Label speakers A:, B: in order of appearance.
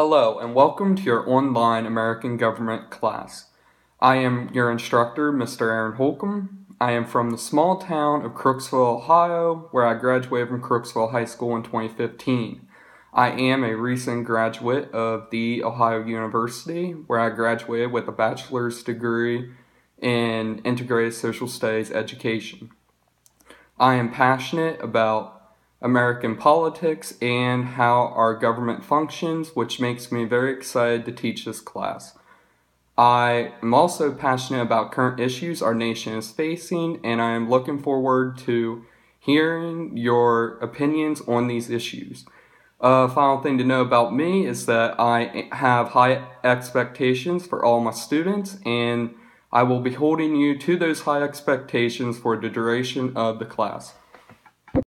A: Hello, and welcome to your online American government class. I am your instructor, Mr. Aaron Holcomb. I am from the small town of Crooksville, Ohio, where I graduated from Crooksville High School in 2015. I am a recent graduate of The Ohio University, where I graduated with a bachelor's degree in integrated social studies education. I am passionate about American politics and how our government functions, which makes me very excited to teach this class. I am also passionate about current issues our nation is facing, and I am looking forward to hearing your opinions on these issues. A uh, final thing to know about me is that I have high expectations for all my students, and I will be holding you to those high expectations for the duration of the class.